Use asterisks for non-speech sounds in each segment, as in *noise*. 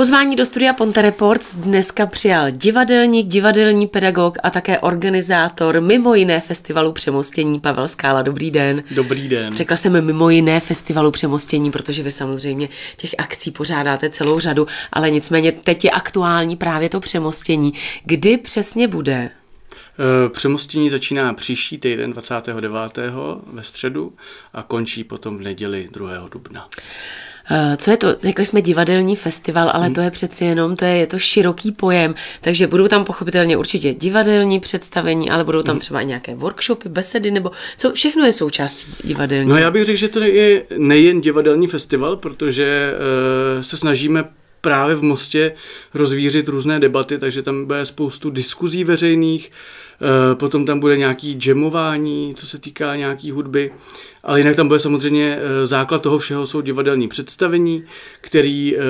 Pozvání do studia Ponte Reports dneska přijal divadelník, divadelní pedagog a také organizátor mimo jiné festivalu Přemostění Pavel Skála. Dobrý den. Dobrý den. Řekla jsem mimo jiné festivalu Přemostění, protože vy samozřejmě těch akcí pořádáte celou řadu, ale nicméně teď je aktuální právě to Přemostění. Kdy přesně bude? Eh, přemostění začíná příští týden 29. ve středu a končí potom v neděli 2. dubna. Eh, co je to? Řekli jsme divadelní festival, ale hmm. to je přeci jenom, to je, je to široký pojem, takže budou tam pochopitelně určitě divadelní představení, ale budou tam hmm. třeba i nějaké workshopy, besedy, nebo co všechno je součástí divadelní? No já bych řekl, že to je nejen divadelní festival, protože uh, se snažíme právě v Mostě rozvířit různé debaty, takže tam bude spoustu diskuzí veřejných, Eh, potom tam bude nějaký jamování, co se týká nějaký hudby, ale jinak tam bude samozřejmě eh, základ toho všeho jsou divadelní představení, který eh,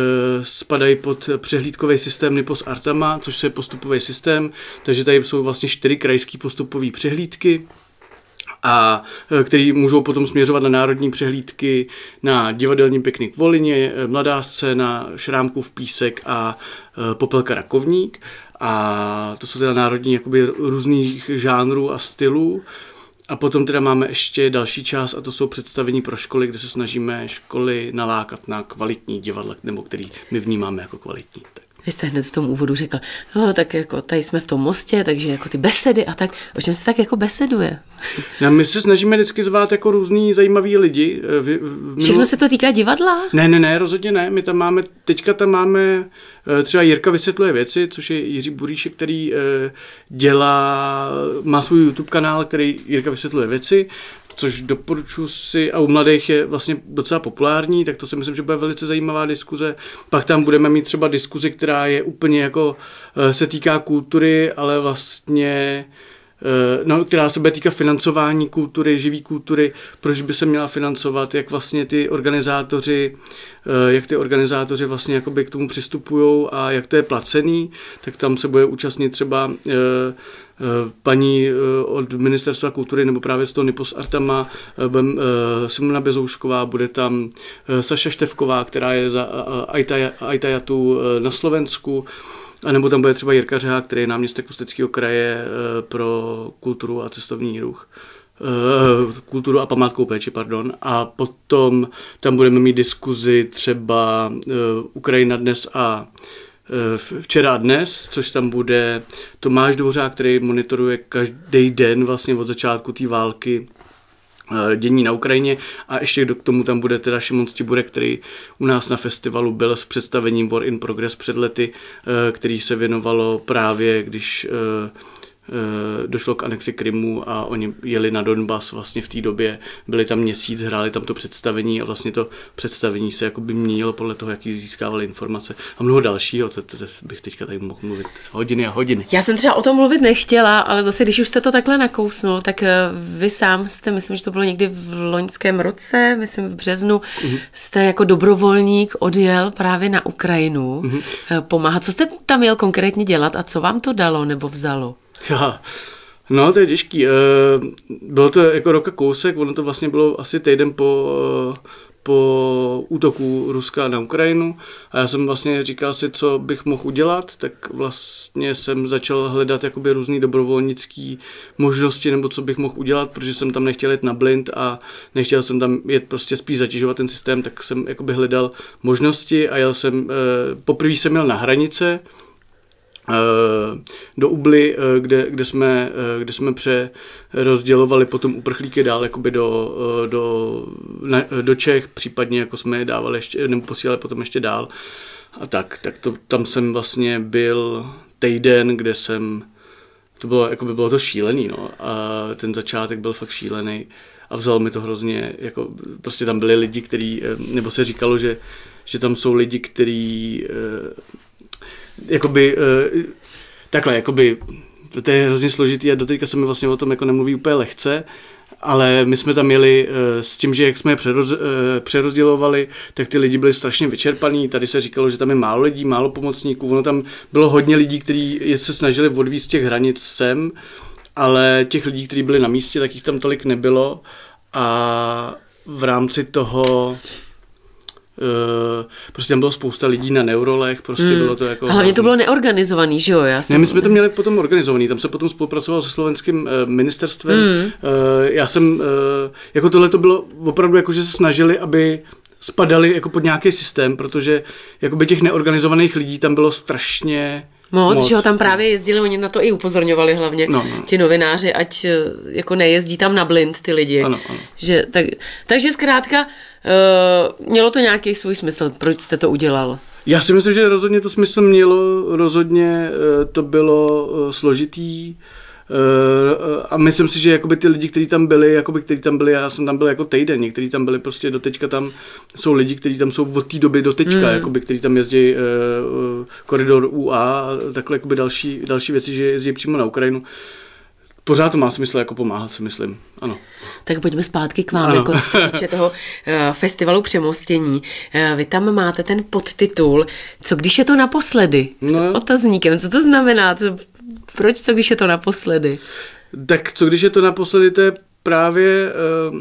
spadají pod přehlídkový systém Nipos Artama, což je postupový systém, takže tady jsou vlastně čtyři krajské postupové přehlídky, a který můžou potom směřovat na národní přehlídky na divadelní piknik v Volině, Mladá scéna, Šrámkův písek a Popelka Rakovník. A to jsou teda národní jakoby různých žánrů a stylů. A potom teda máme ještě další část a to jsou představení pro školy, kde se snažíme školy nalákat na kvalitní divadla, nebo který my vnímáme jako kvalitní. Tak. Vy jste hned v tom úvodu řekl, no tak jako tady jsme v tom mostě, takže jako ty besedy a tak, o čem se tak jako beseduje? No, my se snažíme vždycky zvát jako různý zajímavý lidi. Eh, vy, mimo... Všechno se to týká divadla? Ne, ne, ne, rozhodně ne. My tam máme, teďka tam máme eh, třeba Jirka vysvětluje věci, což je Jiří Buríšek, který eh, dělá, má svůj YouTube kanál, který Jirka vysvětluje věci což doporučuji si, a u mladých je vlastně docela populární, tak to si myslím, že bude velice zajímavá diskuze. Pak tam budeme mít třeba diskuzi, která je úplně jako, eh, se týká kultury, ale vlastně eh, no, která se bude týkat financování kultury, živý kultury, proč by se měla financovat, jak vlastně ty organizátoři, eh, jak ty organizátoři vlastně jakoby k tomu přistupují a jak to je placený, tak tam se bude účastnit třeba paní eh, od Ministerstva kultury nebo právě z toho Nipos Artama, eh, Simona Bezoušková, bude tam Saša Števková, která je za Aitajatu na Slovensku, a nebo tam bude třeba Jirka Řeha, který je náměstek Ústeckého kraje pro kulturu a cestovní ruch kulturu a památkou péči, pardon. A potom tam budeme mít diskuzi třeba Ukrajina dnes a Eh, včera a dnes, což tam bude Tomáš Dvořák, který monitoruje každý den vlastně od začátku té války eh, dění na Ukrajině. A ještě k tomu tam bude teda Šimon Stiburek, který u nás na festivalu byl s představením War in Progress před lety, eh, který se věnovalo právě, když Eh, došlo k anexi Krymu a oni jeli na Donbas vlastně v té době, byli tam měsíc, hráli tam to představení a vlastně to představení se jako by měnilo podle toho, jaký získávali informace a mnoho dalšího, to, to, to bych teďka tady mohl mluvit hodiny a hodiny. Já jsem třeba o tom mluvit nechtěla, ale zase, když už jste to takhle nakousnul, tak eh, vy sám jste, myslím, že to bylo někdy v loňském roce, myslím v březnu, mm-hmm. jste jako dobrovolník odjel právě na Ukrajinu mm-hmm. pomáhat. Co jste tam měl konkrétně dělat a co vám to dalo nebo vzalo? Já, no to je těžký. Eh, bylo to jako roka kousek, ono to vlastně bylo asi týden po, eh, po útoku Ruska na Ukrajinu a já jsem vlastně říkal si, co bych mohl udělat, tak vlastně jsem začal hledat jakoby různý dobrovolnický možnosti nebo co bych mohl udělat, protože jsem tam nechtěl jet na blind a nechtěl jsem tam jet prostě spíš zatěžovat ten systém, tak jsem jakoby hledal možnosti a jel jsem, eh, poprvé jsem měl na hranice, do Ubly, eh, kde, kde, jsme, eh, kde jsme přerozdělovali potom uprchlíky dál jakoby do, do, na, do Čech, případně jako jsme je dávali ještě, nebo posílali potom ještě dál. A tak, tak to, tam jsem vlastně byl týden, kde jsem, to bylo, jako by bylo to šílený, no. A ten začátek byl fakt šílený a vzal mi to hrozně, jako prostě tam byli lidi, kteří, nebo se říkalo, že, že tam jsou lidi, kteří jakoby, uh, takhle, jakoby, to je hrozně složitý a doteďka se mi vlastně o tom jako nemluví úplně lehce, ale my jsme tam měli uh, s tím, že jak jsme je přeroz, uh, přerozdělovali, tak ty lidi byli strašně vyčerpaní. Tady se říkalo, že tam je málo lidí, málo pomocníků. Ono tam bylo hodně lidí, kteří se snažili odvízt těch hranic sem, ale těch lidí, kteří byli na místě, tak jich tam tolik nebylo. A v rámci toho prostě tam bylo spousta lidí na neurolech, prostě hmm. bylo to jako... A hlavně to bylo neorganizovaný, že jo? Já jsem... Ne, my jsme to měli potom organizovaný, tam se potom spolupracoval se slovenským ministerstvem. Hmm. Já jsem, jako tohle to bylo opravdu jako, že se snažili, aby spadali jako pod nějaký systém, protože jakoby těch neorganizovaných lidí tam bylo strašně Moc, moc, že ho tam právě jezdili, oni na to i upozorňovali hlavně, no, no. ti novináři, ať eh, jako nejezdí tam na blind ty lidi. Ano, ano. Že, tak, takže zkrátka uh, mělo to nějaký svůj smysl, proč jste to udělal? Já si myslím, že rozhodně to smysl mělo, rozhodně uh, to bylo uh, složitý, Eh, a myslím si, že jakoby ty lidi, kteří tam byli, jakoby, kteří tam byli, já jsem tam byl jako týden, někteří tam byli prostě do teďka tam, jsou lidi, kteří tam jsou od té doby do teďka, mm. jakoby, kteří tam jezdí uh, koridor UA a takhle jakoby další, další věci, že jezdí přímo na Ukrajinu. Pořád to má smysl jako pomáhat, si myslím. Ano. Tak pojďme zpátky k vám, ano. jako se týče toho uh, festivalu Přemostění. Uh, vy tam máte ten podtitul Co když je to naposledy? No. S otazníkem. Co to znamená? Co, proč co, když je to naposledy? Tak co, když je to naposledy, to je právě... Uh,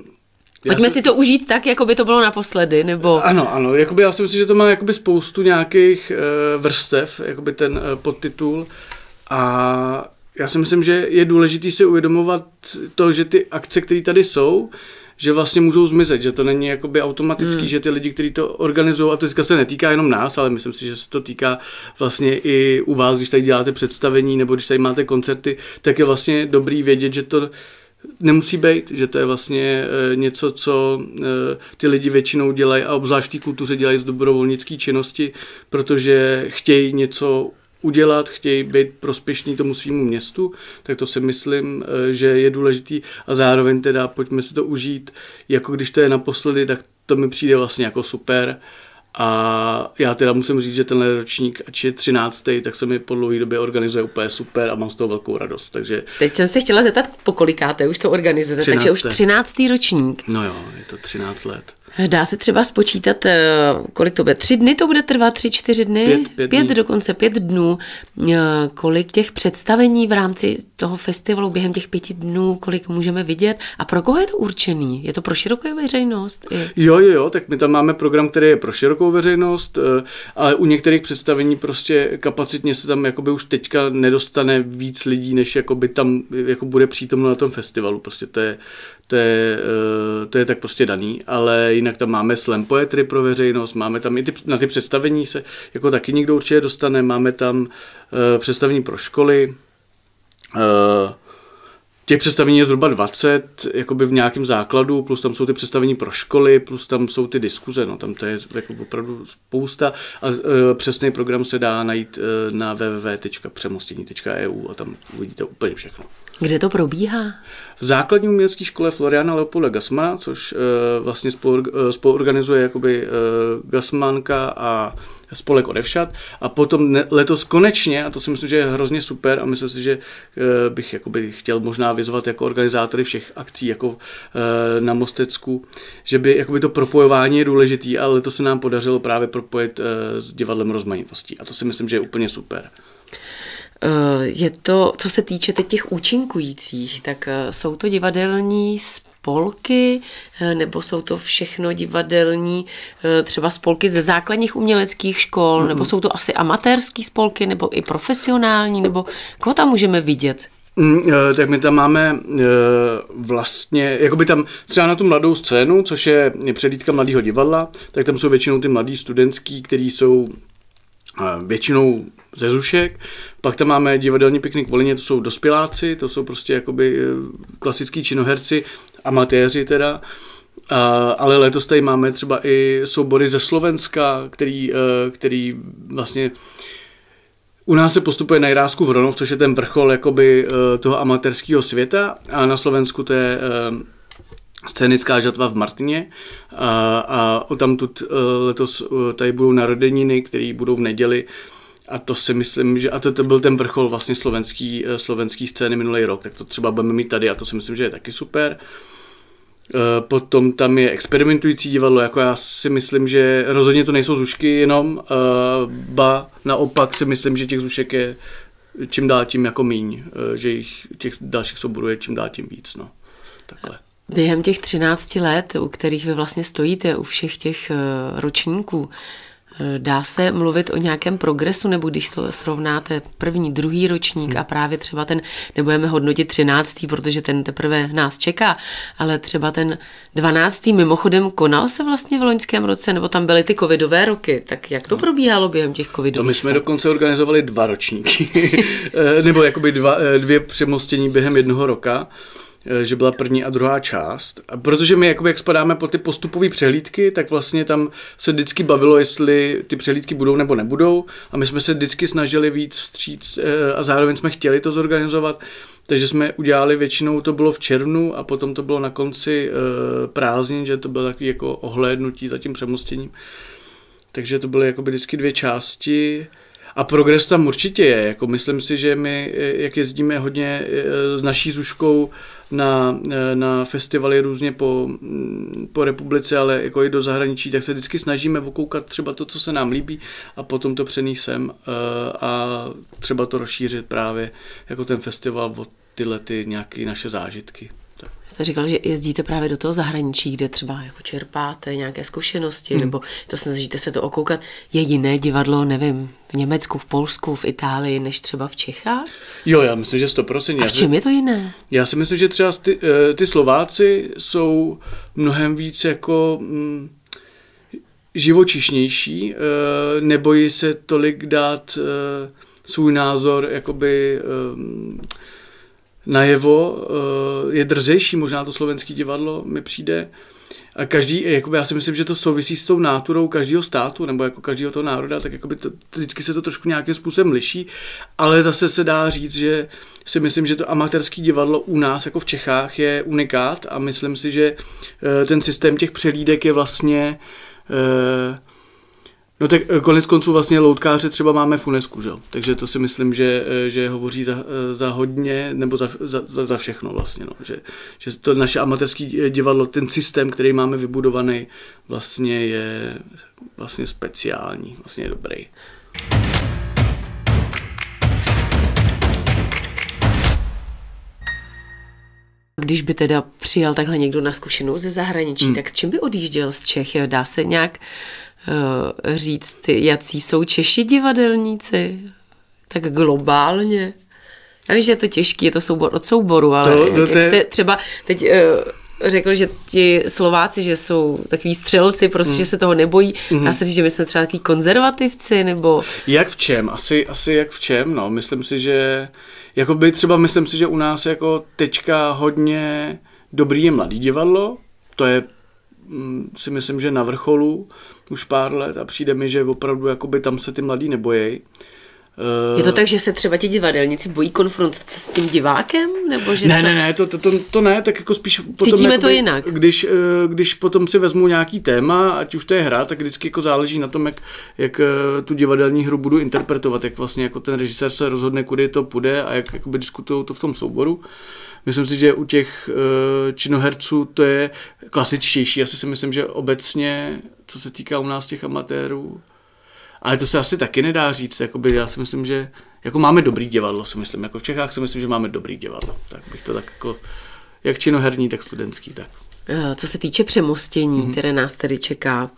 Pojďme si... si to užít tak, jako by to bylo naposledy, nebo... Ano, ano, jakoby já si myslím, že to má jakoby spoustu nějakých uh, vrstev, jakoby ten uh, podtitul a já si myslím, že je důležité si uvědomovat to, že ty akce, které tady jsou, že vlastně můžou zmizet, že to není jakoby automatický, hmm. že ty lidi, kteří to organizují, a to se netýká jenom nás, ale myslím si, že se to týká vlastně i u vás, když tady děláte představení nebo když tady máte koncerty, tak je vlastně dobrý vědět, že to nemusí být, že to je vlastně e, něco, co e, ty lidi většinou dělají a obzvlášť v té kultuře dělají z dobrovolnické činnosti, protože chtějí něco udělat, chtějí být prospěšní tomu svýmu městu, tak to si myslím, eh, že je důležitý a zároveň teda pojďme si to užít, jako když to je naposledy, tak to mi přijde vlastně jako super a já teda musím říct, že tenhle ročník, ač je 13. tak se mi po dlouhé době organizuje úplně super a mám z toho velkou radost. Takže... Teď jsem se chtěla zeptat, po kolikáte už to organizujete, 13. takže už 13. ročník. No jo, je to 13 let. Dá se třeba spočítat, eh, kolik to bude? Tři dny to bude trvat? Tři, čtyři dny? Pět, pět, pět dní. dokonce, pět dnů. Eh, kolik těch představení v rámci toho festivalu během těch pěti dnů, kolik můžeme vidět? A pro koho je to určený? Je to pro širokou veřejnost? Jo, jo, jo, tak my tam máme program, který je pro širokou veřejnost, eh, ale u některých představení prostě kapacitně se tam jakoby už teďka nedostane víc lidí, než jakoby tam jako bude přítomno na tom festivalu. Prostě to je, to je, eh, to je tak prostě daný, ale jinak tam máme slam poetry pro veřejnost, máme tam i ty, na ty představení se jako taky někdo určitě dostane, máme tam uh, představení pro školy, uh, Těch představení je zhruba 20, jakoby v nějakém základu, plus tam jsou ty představení pro školy, plus tam jsou ty diskuze, no tam to je jako opravdu spousta a uh, přesný program se dá najít uh, na www.přemostění.eu a tam uvidíte úplně všechno. Kde to probíhá? V základní umělecké škole Floriana Leopolda Gasmana, což uh, vlastně uh, spoluorganizuje jakoby uh, Gasmanka a spolek Odevšat. A potom letos konečně, a to si myslím, že je hrozně super a myslím si, že bych jakoby chtěl možná vyzvat jako organizátory všech akcí jako na Mostecku, že by jakoby to propojování je důležitý, ale letos se nám podařilo právě propojit s divadlem rozmanitostí. A to si myslím, že je úplně super. Eh, je to, co se týče teď těch účinkujících, tak eh, jsou to divadelní spolky, eh, nebo jsou to všechno divadelní třeba spolky ze základních uměleckých škol, mm-hmm. nebo jsou to asi amatérský spolky, nebo i profesionální, nebo koho tam můžeme vidět? Mm, tak my tam máme vlastně, jakoby tam třeba na tu mladou scénu, což je předítka mladého divadla, tak tam jsou většinou ty mladí studentský, kteří jsou většinou ze Zušek. Pak tam máme divadelní piknik Volině, to jsou dospěláci, to jsou prostě jakoby eh, klasický činoherci, amatéři teda. Uh, ale letos tady máme třeba i soubory ze Slovenska, který, uh, který vlastně u nás se postupuje na Jirásku v Ronov, což je ten vrchol jakoby, uh, toho amatérského světa a na Slovensku to je scénická žatva v Martině a, a tam letos tady budou narozeniny, které budou v neděli a to si myslím, že a to, to byl ten vrchol vlastně slovenský, eh, slovenský scény minulý rok, tak to třeba budeme mít tady a to si myslím, že je taky super. Eh, potom tam je experimentující divadlo, jako já si myslím, že rozhodně to nejsou zušky jenom, eh, ba naopak si myslím, že těch zušek je čím dál tím jako míň, že jich, těch dalších souborů je čím dál tím víc. No. Takhle. Během těch 13 let, u kterých vy vlastně stojíte, u všech těch ročníků, Dá se mluvit o nějakém progresu, nebo když srovnáte první, druhý ročník a právě třeba ten, nebudeme hodnotit třináctý, protože ten teprve nás čeká, ale třeba ten dvanáctý mimochodem konal se vlastně v loňském roce, nebo tam byly ty covidové roky, tak jak to no. probíhalo během těch covidových? To my jsme dokonce organizovali dva ročníky, *laughs* nebo jakoby dva, dvě přemostění během jednoho roka. Eh, že byla první a druhá část. A protože my, jakoby, jak spadáme po ty postupové přehlídky, tak vlastně tam se vždycky bavilo, jestli ty přehlídky budou nebo nebudou. A my jsme se vždycky snažili víc vstříc eh, a zároveň jsme chtěli to zorganizovat. Takže jsme udělali většinou, to bylo v červnu a potom to bylo na konci eh, prázdnin, že to bylo takový jako ohlédnutí za tím přemostěním. Takže to byly jakoby vždycky dvě části. A progres tam určitě je. Jako myslím si, že my, jak jezdíme hodně s naší Zuškou na, na festivaly různě po, po republice, ale jako i do zahraničí, tak se vždycky snažíme okoukat třeba to, co se nám líbí a potom to přenést eh, a třeba to rozšířit právě jako ten festival o tyhle ty nějaké naše zážitky. Jste říkal, že jezdíte právě do toho zahraničí, kde třeba jako čerpáte nějaké zkušenosti, hmm. nebo to snažíte se to okoukat. Je jiné divadlo, nevím, v Německu, v Polsku, v Itálii, než třeba v Čechách? Jo, já myslím, že 100%. A v čem je to jiné? Já si myslím, že třeba ty, eh, ty Slováci jsou mnohem víc jako mm, živočišnější, eh, nebojí se tolik dát eh, svůj názor jakoby najevo, eh, je drzejší možná to slovenské divadlo, mi přijde. A každý, jakoby já si myslím, že to souvisí s tou náturou každého státu, nebo jako každého toho národa, tak jakoby to, vždycky se to trošku nějakým způsobem liší, ale zase se dá říct, že si myslím, že to amatérské divadlo u nás, jako v Čechách, je unikát a myslím si, že eh, ten systém těch přelídek je vlastně eh, No tak eh, konec konců vlastně loutkáře třeba máme v UNESCO, že? takže to si myslím, že, eh, že hovoří za, eh, za hodně, nebo za, za, za všechno vlastně, no. že, že to naše amatérské divadlo, ten systém, který máme vybudovaný, vlastně je vlastně speciální, vlastně je dobrý. Když by teda přijal takhle někdo na zkušenou ze zahraničí, hmm. tak s čím by odjížděl z Čech? Dá se nějak uh, říct, jací jsou Češi divadelníci? Tak globálně. Já vím, že je to těžké, je to soubor od souboru, ale to, to, jak, jak jste třeba teď uh, řekl, že ti Slováci, že jsou takový střelci, prostě, mm. že se toho nebojí. Mm. Dá se říct, že my jsme třeba takový konzervativci, nebo... Jak v čem? Asi, asi jak v čem, no. Myslím si, že jakoby třeba myslím si, že u nás jako teďka hodně dobrý je mladý divadlo, to je si myslím, že na vrcholu už pár let a přijde mi, že opravdu jakoby tam se ty mladí nebojí. Je to tak, že se třeba ti divadelníci bojí konfrontace s tím divákem? Nebo že ne, co? ne, ne, to, to, to, to ne, tak jako spíš potom Cítíme jakoby, to jinak. Když, eh, když potom si vezmu nějaký téma, ať už to je hra, tak vždycky jako záleží na tom, jak, jak eh, tu divadelní hru budu interpretovat, jak vlastně jako ten režisér se rozhodne, kudy to půjde a jak jakoby diskutují to v tom souboru. Myslím si, že u těch uh, činoherců to je klasičtější. Asi si myslím, že obecně, co se týká u nás těch amatérů, ale to se asi taky nedá říct. Jakoby já si myslím, že jako máme dobrý divadlo, si myslím. Jako v Čechách si myslím, že máme dobrý divadlo. Tak bych to tak jako, jak činoherní, tak studentský. Tak. Eh, co se týče přemostění, mm-hmm. které nás tedy čeká,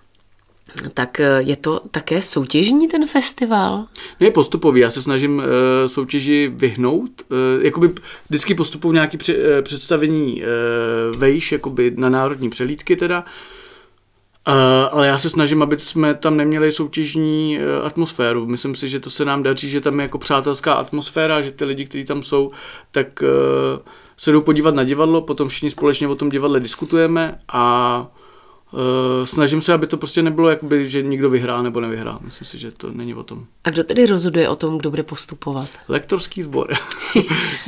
tak eh, je to také soutěžní ten festival? Je postupový, já se snažím uh, soutěži vyhnout. Uh, jakoby vždycky postupují nějaké uh, představení uh, vejš, jakoby na národní přelídky teda. Uh, ale já se snažím, aby jsme tam neměli soutěžní uh, atmosféru. Myslím si, že to se nám daří, že tam je jako přátelská atmosféra, že ty lidi, kteří tam jsou, tak uh, se jdou podívat na divadlo, potom všichni společně o tom divadle diskutujeme a snažím se, aby to prostě nebylo, jakoby, že někdo vyhrá nebo nevyhrá. Myslím si, že to není o tom. A kdo tedy rozhoduje o tom, kdo bude postupovat? Lektorský sbor. *laughs*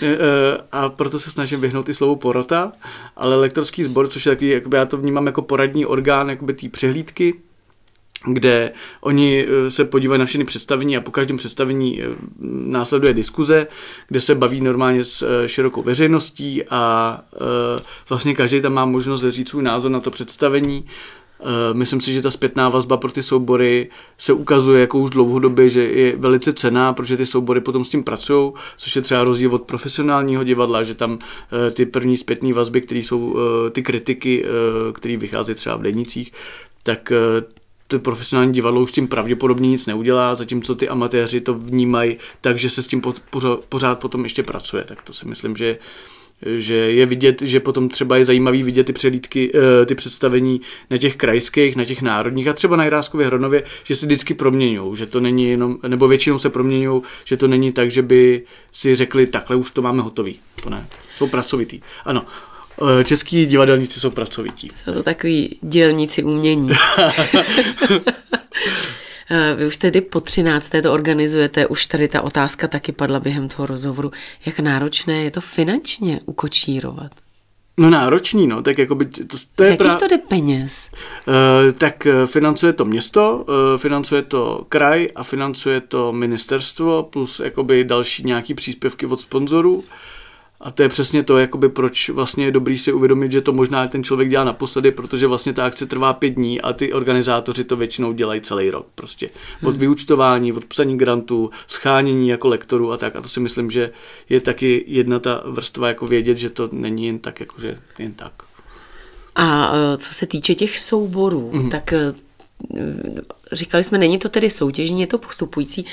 Eh, a proto se snažím vyhnout i slovo porota, ale lektorský sbor, což je takový, jakoby já to vnímám jako poradní orgán jakoby té přehlídky, kde oni eh, se podívají na všechny představení a po každém představení eh, následuje diskuze, kde se baví normálně s eh, širokou veřejností a vlastně každý tam má možnost říct svůj názor na to představení. Myslím si, že ta zpětná vazba pro ty soubory se ukazuje jako už dlouhodobě, že je velice cená, protože ty soubory potom s tím pracují, což je třeba rozdíl od profesionálního divadla, že tam ty první zpětné vazby, které jsou ty kritiky, které vychází třeba v denicích, tak to profesionální divadlo už tím pravděpodobně nic neudělá, zatímco ty amatéři to vnímají tak, že se s tím pořád potom ještě pracuje. Tak to si myslím, že že je vidět, že potom třeba je zajímavý vidět ty přelídky, eh, ty představení na těch krajských, na těch národních a třeba na Jiráskově Hronově, že se vždycky proměňují, že to není jenom, nebo většinou se proměňují, že to není tak, že by si řekli, takhle už to máme hotový. To ne, jsou pracovitý. Ano, český divadelníci jsou pracovití. Jsou to takový dělníci umění. *laughs* Eh, vy už tedy po 13. to organizujete, už tady ta otázka taky padla během toho rozhovoru. Jak náročné je to finančně ukočírovat? No náročný, no, tak jako by to, to je jakých pra... to jde peněz? Uh, tak financuje to město, uh, financuje to kraj a financuje to ministerstvo plus jakoby další nějaký příspěvky od sponzorů. Uh, a to je přesně to, jakoby proč vlastně je dobrý si uvědomit, že to možná ten člověk dělá naposledy, protože vlastně ta akce trvá pět dní a ty organizátoři to většinou dělají celý rok. Prostě od hmm. vyučtování, od psaní grantů, schánění jako lektorů a tak. A to si myslím, že je taky jedna ta vrstva jako vědět, že to není jen tak, jakože jen tak. A e, co se týče těch souborů, mm. tak e, říkali jsme, není to tedy soutěžní, je to postupující.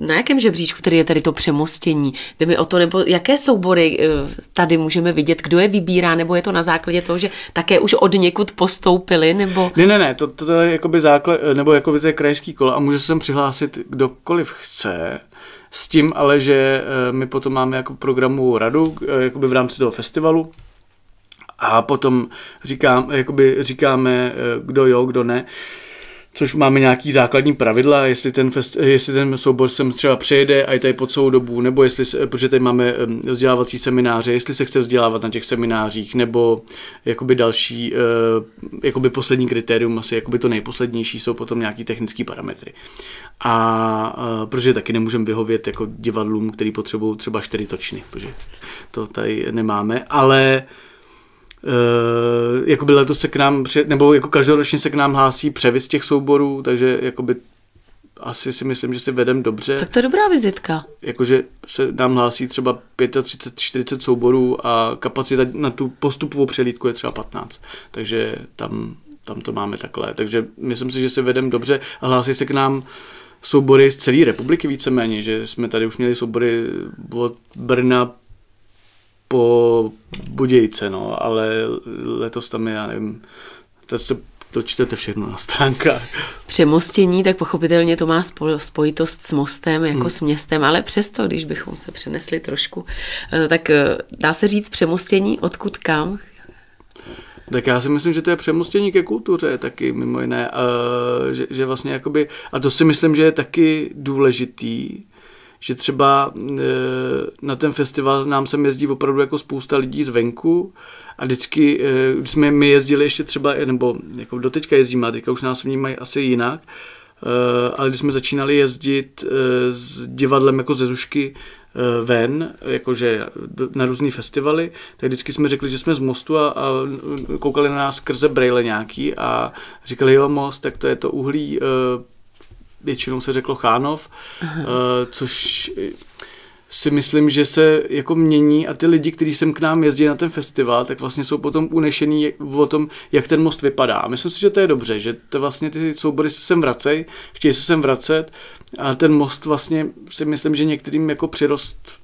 Na jakém žebříčku tedy je tady to přemostění? Jde mi o to, nebo jaké soubory eh, tady můžeme vidět, kdo je vybírá, nebo je to na základě toho, že také už od někud postoupili, nebo... Ne, ne, ne, to, to, to je jakoby základ, nebo jakoby to je krajský kolo a může se sem přihlásit kdokoliv chce, s tím ale, že eh, my potom máme jako programu radu, eh, jakoby v rámci toho festivalu, a potom říkám, jakoby říkáme, kdo jo, kdo ne což máme nějaký základní pravidla, jestli ten, fest, jestli ten soubor sem třeba přejede a je tady po celou dobu, nebo jestli, protože tady máme vzdělávací semináře, jestli se chce vzdělávat na těch seminářích, nebo jakoby další, eh, jakoby poslední kritérium, asi jakoby to nejposlednější jsou potom nějaký technické parametry. A protože taky nemůžeme vyhovět jako divadlům, který potřebují třeba čtyři točny, protože to tady nemáme, ale Uh, jakoby letos se k nám, nebo jako každoročně se k nám hlásí převis těch souborů, takže jakoby asi si myslím, že si vedem dobře. Tak to je dobrá vizitka. Jakože se nám hlásí třeba 35-40 souborů a kapacita na tu postupovou přelídku je třeba 15. Takže tam, tam to máme takhle. Takže myslím si, že se vedem dobře a hlásí se k nám soubory z celé republiky víceméně, že jsme tady už měli soubory od Brna po Budějce, no, ale letos tam je, já nevím, to se to čtete všechno na stránkách. Přemostění, tak pochopitelně to má spojitost s mostem, jako hmm. s městem, ale přesto, když bychom se přenesli trošku, eh, tak eh, dá se říct přemostění odkud kam? Tak já si myslím, že to je přemostění ke kultuře taky mimo jiné, uh, že, že vlastně jakoby, a to si myslím, že je taky důležitý, že třeba e, na ten festival nám sem jezdí opravdu jako spousta lidí zvenku a vždycky, e, když jsme my jezdili ještě třeba, nebo jako doteďka jezdíme, a teďka už nás vnímají asi jinak, e, ale když jsme začínali jezdit s divadlem jako ze Zušky ven, jakože na různé festivaly, tak vždycky jsme řekli, že jsme z Mostu a, a koukali na nás skrze brejle nějaký a říkali, jo, Most, tak to je to uhlí většinou se řeklo Chánov, Aha. Eh, což si myslím, že se jako mění a ty lidi, kteří sem k nám jezdí na ten festival, tak vlastně jsou potom unešený o tom, jak ten most vypadá. A myslím si, že to je dobře, že to vlastně ty soubory se sem vracejí, chtějí se sem vracet a ten most vlastně si myslím, že některým jako přirost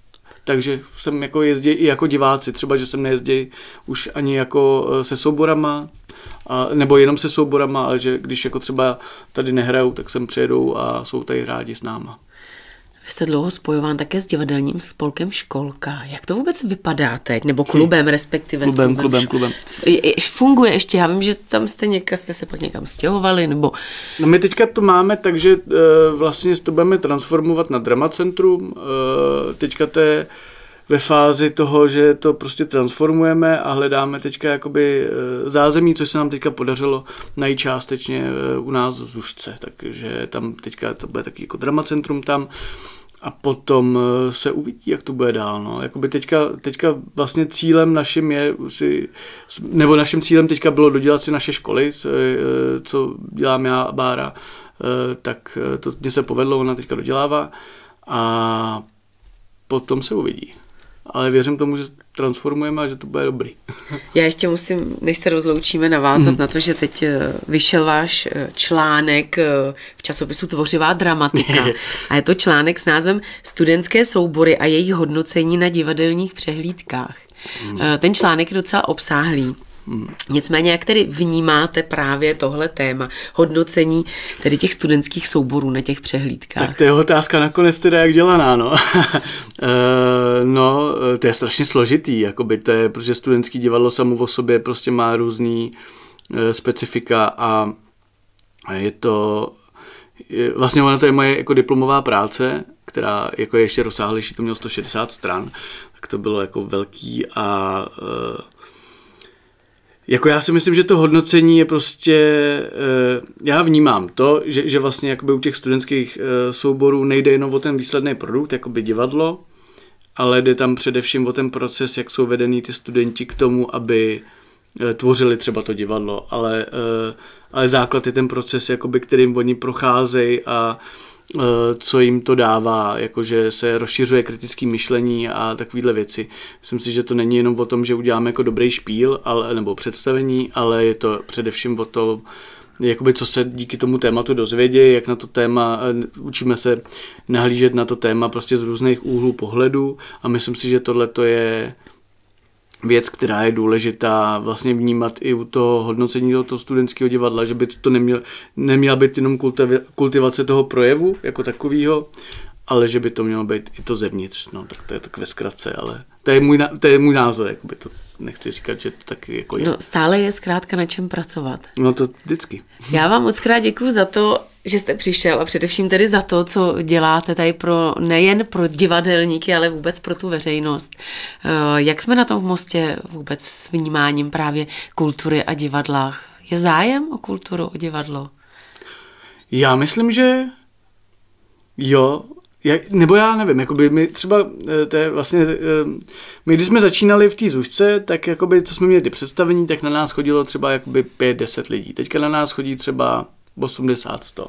takže jsem jako jezdí i jako diváci, třeba, že jsem nejezdí už ani jako eh, se souborama, a, nebo jenom se souborama, ale že když jako třeba tady nehrajou, tak sem přijedou a jsou tady rádi s náma. Vy jste dlouho spojován také s divadelním spolkem Školka. Jak to vůbec vypadá teď? Nebo klubem, respektive klubem, klubem, klubem. Funguje ještě, já vím, že tam jste, někam, jste se pak někam stěhovali, nebo... No my teďka to máme, takže uh, vlastně to budeme transformovat na dramacentrum. Uh, teďka to je ve fázi toho, že to prostě transformujeme a hledáme teďka jakoby eh, zázemí, což se nám teďka podařilo najít částečně u nás v Zušce, takže tam teďka to bude taky jako dramacentrum tam, a potom eh, se uvidí, jak to bude dál. No. Jakoby teďka, teďka vlastně cílem naším je si, nebo naším cílem teďka bylo dodělat si naše školy, eh, co dělám já a Bára, eh, tak to mě se povedlo, ona teďka dodělává a potom se uvidí. Ale věřím tomu, že transformujeme a že to bude dobrý. Já ještě musím, než se rozloučíme, navázat mm. na to, že teď eh, vyšel váš eh, článek eh, v časopisu Tvořivá dramatika. a je to článek s názvem Studentské soubory a jejich hodnocení na divadelních přehlídkách. Mm. Ten článek je docela obsáhlý. Nicméně, jak tedy vnímáte právě tohle téma, hodnocení tedy těch studentských souborů na těch přehlídkách? Tak to je otázka nakonec teda jak dělaná, no. *laughs* Eh, no, to je strašně složitý, jakoby to je, protože studentský divadlo samo o sobě prostě má různý eh, specifika a je to, vlastně ona to je moje jako diplomová práce, která jako je ještě rozsáhlejší, to mělo 160 stran, tak to bylo jako velký a jako já si myslím, že to hodnocení je prostě, eh, já vnímám to, že, že vlastně jakoby u těch studentských eh, souborů nejde jenom o ten výsledný produkt, jako by divadlo, ale jde tam především o ten proces, jak jsou vedený ty studenti k tomu, aby eh, tvořili třeba to divadlo, ale, ale základ je ten proces, jakoby, kterým oni procházejí a co jim to dává, jakože se rozšiřuje kritické myšlení a takovéhle věci. Myslím si, že to není jenom o tom, že uděláme jako dobrý špíl ale, nebo představení, ale je to především o tom, jakoby co se díky tomu tématu dozvědí, jak na to téma, eh, učíme se nahlížet na to téma prostě z různých úhlů pohledu a myslím si, že tohle to je věc, která je důležitá vlastně vnímat i u toho hodnocení toho studentského divadla, že by to neměl, neměla být jenom kultivace toho projevu jako takového, ale že by to mělo být i to zevnitř. No, tak to je tak ve zkratce, ale to je můj, to je můj názor, jakoby to nechci říkat, že to taky jako je. No, stále je zkrátka na čem pracovat. No to vždycky. Já vám moc krát děkuji za to, že jste přišel a především tedy za to, co děláte tady pro nejen pro divadelníky, ale vůbec pro tu veřejnost. Eh, jak jsme na tom v Mostě vůbec s vnímáním právě kultury a divadla? Je zájem o kulturu, o divadlo? Já myslím, že jo, já, nebo já nevím, jakoby my třeba, eh, to je vlastně, eh, my když jsme začínali v té zušce, tak jakoby, co jsme měli ty představení, tak na nás chodilo třeba jakoby 5-10 lidí. Teďka na nás chodí třeba 80-100,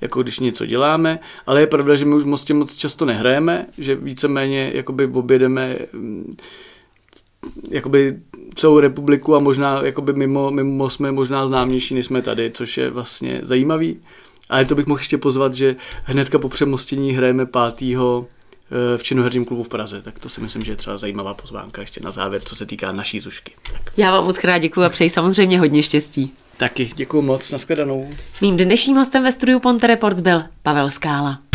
jako když něco děláme, ale je pravda, že my už mostě moc často nehrajeme, že víceméně jakoby objedeme mm, jakoby celou republiku a možná jakoby mimo, mimo jsme možná známější, než jsme tady, což je vlastně zajímavý. Ale to bych mohl ještě pozvat, že hnedka po přemostění hrajeme 5. Eh, v činoherním klubu v Praze, tak to si myslím, že je třeba zajímavá pozvánka ještě na závěr, co se týká naší Zušky. Tak. Já vám moc krát děkuji a přeji samozřejmě hodně štěstí. Taky, děkuji moc, nashledanou. Mým dnešním hostem ve studiu Ponte Reports byl Pavel Skála.